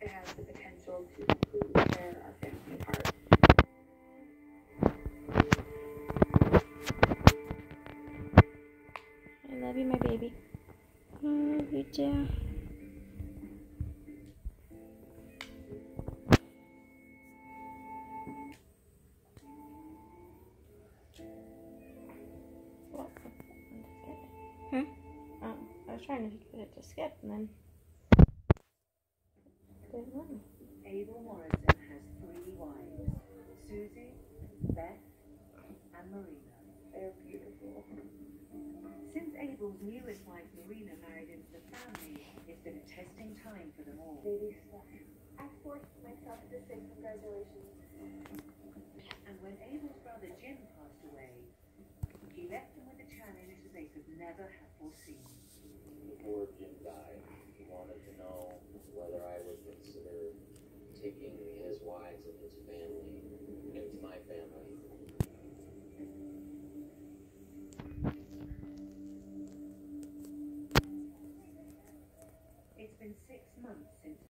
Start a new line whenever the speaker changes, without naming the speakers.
it has the potential to completely tear our family apart.
I love you, my baby. I love you too. Hmm? Oh, I was trying to get it to skip and then.
Abel Morrison has three wives Susie, Beth, and Marina.
They're beautiful.
Since Abel's newest wife, Marina, married into the family, it's been a testing time for them all.
Baby. I forced myself to say congratulations.
And when Abel's brother Jim passed away, he left them with a challenge that they could never have
and his family my family.
It's been six months since